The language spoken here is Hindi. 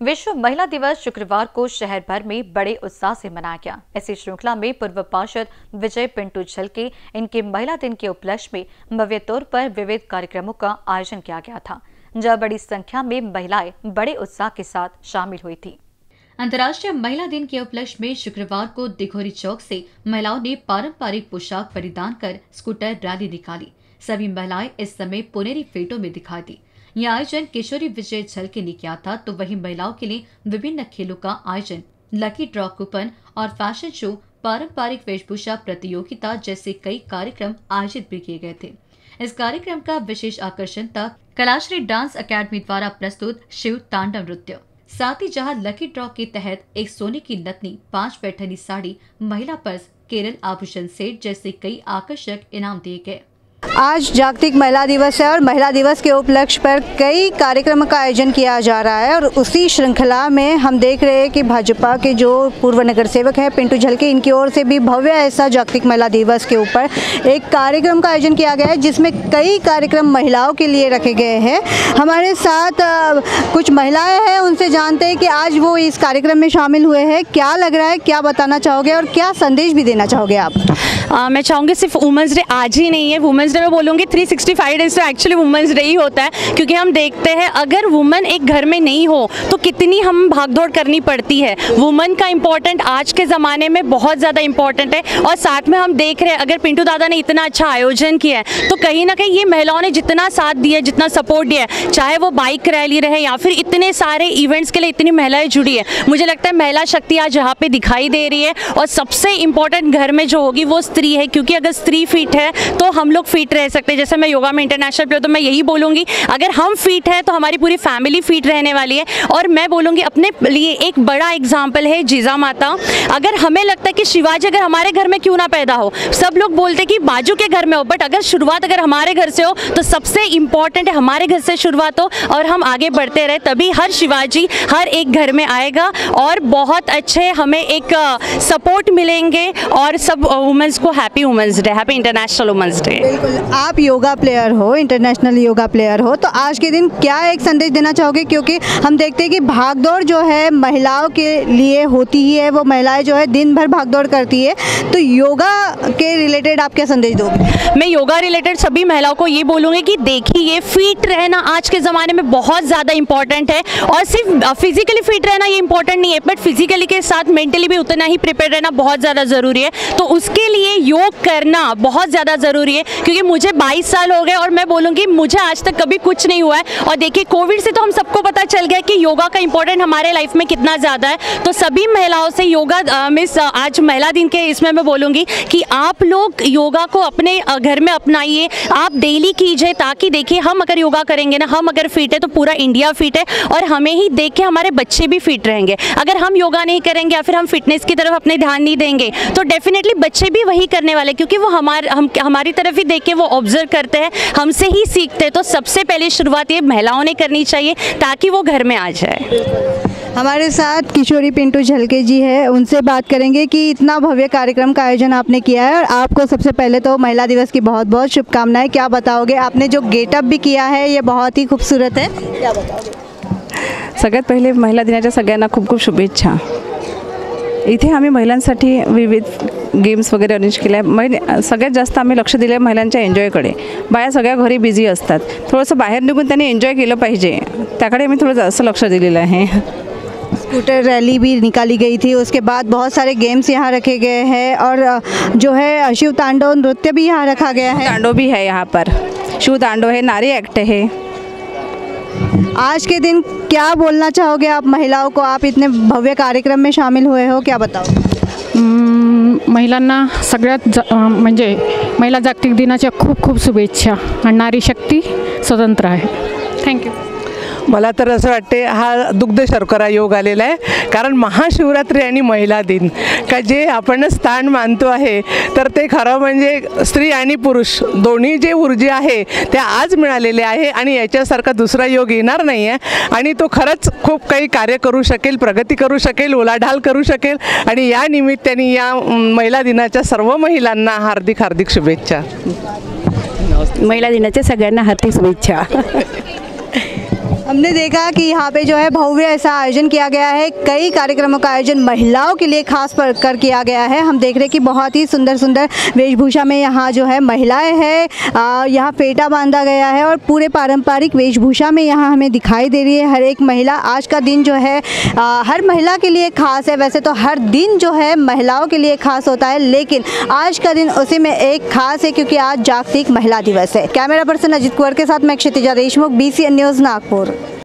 विश्व महिला दिवस शुक्रवार को शहर भर में बड़े उत्साह से मनाया गया। ऐसी श्रृंखला में पूर्व पार्षद विजय पिंटू झलके इनके महिला दिन के उपलक्ष्य में भव्य तौर पर विविध कार्यक्रमों का आयोजन किया गया था, जहाँ बड़ी संख्या में महिलाएँ बड़े उत्साह के साथ शामिल हुई थी। अंतर्राष्ट्रीय महिला दिन के उपलक्ष्य में शुक्रवार को दिघोरी चौक से महिलाओं ने पारंपरिक पोशाक परिधान कर स्कूटर रैली निकाली। सभी महिलाएँ इस समय पुनेरी फेटों में दिखाई दी। यह आयोजन किशोरी विजय झलके ने किया था तो वहीं महिलाओं के लिए विभिन्न खेलों का आयोजन। लकी ड्रॉ कूपन और फ़ैशन शो पारंपरिक वेशभूषा प्रतियोगिता जैसे कई कार्यक्रम आयोजित भी किए गए थे। इस कार्यक्रम का विशेष आकर्षण था, कलाश्री डांस अकेडमी द्वारा प्रस्तुत शिव तांडव नृत्य। साथ ही जहाँ लकी ड्रॉ के तहत एक सोने की नतनी, पाँच पैठनी साड़ी, महिला पर्स, केरल आभूषण सेट जैसे कई आकर्षक इनाम दिए गए। आज जागतिक महिला दिवस है और महिला दिवस के उपलक्ष्य पर कई कार्यक्रम का आयोजन किया जा रहा है और उसी श्रृंखला में हम देख रहे हैं कि भाजपा के जो पूर्व नगर सेवक हैं, पिंटू झलके इनकी ओर से भी भव्य ऐसा जागतिक महिला दिवस के ऊपर एक कार्यक्रम का आयोजन किया गया है, जिसमें कई कार्यक्रम महिलाओं के लिए रखे गए हैं। हमारे साथ कुछ महिलाएँ हैं, उनसे जानते हैं कि आज वो इस कार्यक्रम में शामिल हुए हैं। क्या लग रहा है, क्या बताना चाहोगे और क्या संदेश भी देना चाहोगे आप? मैं चाहूँगी सिर्फ़ वुमेंस डे आज ही नहीं है वुमेंस डे मैं बोलूँगी 365 डेज़ तो एक्चुअली वुमेंस डे ही होता है, क्योंकि हम देखते हैं, अगर वुमेन एक घर में नहीं हो तो कितनी हम भागदौड़ करनी पड़ती है। वुमेन का इम्पोर्टेंट आज के ज़माने में बहुत ज़्यादा इंपॉर्टेंट है, और साथ में हम देख रहे हैं, अगर पिंटू दादा ने इतना अच्छा आयोजन किया है तो कहीं ना कहीं ये महिलाओं ने जितना साथ दिया जितना सपोर्ट दिया चाहे वो बाइक रैली रहे या फिर इतने सारे इवेंट्स के लिए इतनी महिलाएँ जुड़ी है, मुझे लगता है महिला शक्ति आज यहाँ पे दिखाई दे रही है, और सबसे इम्पोर्टेंट घर में जो होगी वो स्त्री है, क्योंकि अगर स्त्री फिट है तो हम लोग फिट रह सकते हैं। जैसे मैं योगा में इंटरनेशनल प्लेयर तो मैं यही बोलूँगी, अगर हम फिट है तो हमारी पूरी फैमिली फिट रहने वाली है। और मैं बोलूँगी, अपने लिए एक बड़ा एग्ज़ाम्पल है जीजा माता। अगर हमें लगता है कि शिवाजी, अगर हमारे घर में क्यों ना पैदा हो, सब लोग बोलते कि बाजू के घर में हो बट अगर शुरुआत अगर हमारे घर से हो तो सबसे इंपॉर्टेंट है हमारे घर से शुरुआत हो, और हम आगे बढ़ते रहे, तभी हर शिवाजी हर एक घर में आएगा। और बहुत अच्छे हमें एक सपोर्ट मिलेंगे, और सब वुमेंस को happy women's day happy international women's day बिल्कुल आप योगा प्लेयर हो इंटरनेशनल योगा प्लेयर हो तो आज के दिन क्या एक संदेश देना चाहोगे? क्योंकि हम देखते हैं कि भागदौड़ जो है महिलाओं के लिए होती ही है, वो महिलाएँ जो है दिन भर भागदौड़ करती है। तो योगा के रिलेटेड आप क्या संदेश दोगे? मैं योगा रिलेटेड सभी महिलाओं को ये बोलूँगी कि देखिए फिट रहना आज के ज़माने में बहुत ज़्यादा इंपॉर्टेंट है। और सिर्फ़ फिजिकली फिट रहना ये इंपॉर्टेंट नहीं है बट फिजिकली के साथ मेंटली भी उतना ही प्रिपेयर रहना बहुत ज़्यादा ज़रूरी है। तो उसके लिए योग करना बहुत ज़्यादा ज़रूरी है, क्योंकि मुझे 22 साल हो गए और मैं बोलूँगी, मुझे आज तक कभी कुछ नहीं हुआ है। और देखिए, कोविड से तो हम सबको पता चल गया कि योगा का इंपॉर्टेंट हमारे लाइफ में कितना ज़्यादा है। तो सभी महिलाओं से योगा मिस आज महिला दिन के इसमें मैं बोलूँगी कि आप लोग योगा को अपने घर में अपनाइए। आप डेली कीजिए ताकि देखिए, हम अगर योगा करेंगे ना, हम अगर फिट है तो पूरा इंडिया फिट है और हमें ही देख के हमारे बच्चे भी फिट रहेंगे। अगर हम योगा नहीं करेंगे या फिर हम फिटनेस की तरफ़ अपने ध्यान नहीं देंगे तो डेफिनेटली बच्चे भी वही करने वाले क्योंकि वो हमारे, हम, हमारी तरफ़ ही देख के वो ऑब्ज़र्व करते हैं हमसे ही सीखते हैं। तो सबसे पहले शुरुआत ये महिलाओं ने करनी चाहिए ताकि वो घर में आ जाए। हमारे साथ किशोरी पिंटू झलके जी है। उनसे बात करेंगे कि इतना भव्य कार्यक्रम का आयोजन आपने किया है और आपको सबसे पहले तो महिला दिवस की बहुत बहुत शुभकामनाएँ। क्या बताओगे? आपने जो गेटअप भी किया है ये बहुत ही खूबसूरत है। क्या बताओगे? सगळ्यात पहिले महिला दिनाच्या सगळ्यांना खूप खूप शुभेच्छा। इथे आम्ही महिलांसाठी विविध गेम्स वगैरे अरेंज केल्या. महिला सगळ्यात जास्त आम्ही लक्ष दिलं आहे महिलांच्या एन्जॉयकडे बाया सगळ्या घरी बिझी असतात. थोडंसं बाहेर निघून त्यांनी एन्जॉय केलं पाहिजे. त्याकडे आम्ही थोडं जास्त लक्ष दिलेलं आहे. स्कूटर रैली भी निकाली गई थी. उसके बाद बहुत सारे गेम्स यहाँ रखे गए हैं और जो है शिव तांडव नृत्य भी यहाँ रखा गया है। तांडव भी है यहाँ पर। शिव तांडव है नारी एक्ट है। आज के दिन क्या बोलना चाहोगे आप महिलाओं को? आप इतने भव्य कार्यक्रम में शामिल हुए हो, क्या बताओ? महिलांना सगळ्यात ज महिला जागतिक दिनाच्या खूप खूप शुभेच्छा. आणि नारी शक्ती स्वतंत्र आहे. थँक्यू मला तर असं वाटते हा दुग्ध शर्करा योग आलेला आहे. कारण महाशिवरात्री आणि महिला दिन का जे आपण स्थान मानतो आहे तर ते खरं म्हणजे स्त्री आणि पुरुष दोन्ही जे ऊर्जा आहे त्या आज मिळालेले आहे आणि याच्यासारखा दुसरा योग येणार नाही आहे आणि तो खरंच खूप काही कार्य करू शकेल प्रगती करू शकेल उलाढाल करू शकेल आणि या निमित्ताने या महिला दिनाच्या सर्व महिलांना हार्दिक हार्दिक शुभेच्छा. महिला दिनाच्या सगळ्यांना हार्दिक शुभेच्छा. हमने देखा कि यहाँ पे जो है भव्य ऐसा आयोजन किया गया है। कई कार्यक्रमों का आयोजन महिलाओं के लिए खास पर कर किया गया है। हम देख रहे हैं कि बहुत ही सुंदर सुंदर वेशभूषा में यहाँ जो है महिलाएँ हैं। यहाँ पेटा बांधा गया है और पूरे पारंपरिक वेशभूषा में यहाँ हमें दिखाई दे रही है। हर एक महिला आज का दिन जो है आ, हर महिला के लिए खास है। वैसे तो हर दिन जो है महिलाओं के लिए खास होता है लेकिन आज का दिन उसी में एक खास है क्योंकि आज जागतिक महिला दिवस है। कैमरा पर्सन अजित कुंवर के साथ मैं Kshitija Deshmukh BCN news Nagpur. por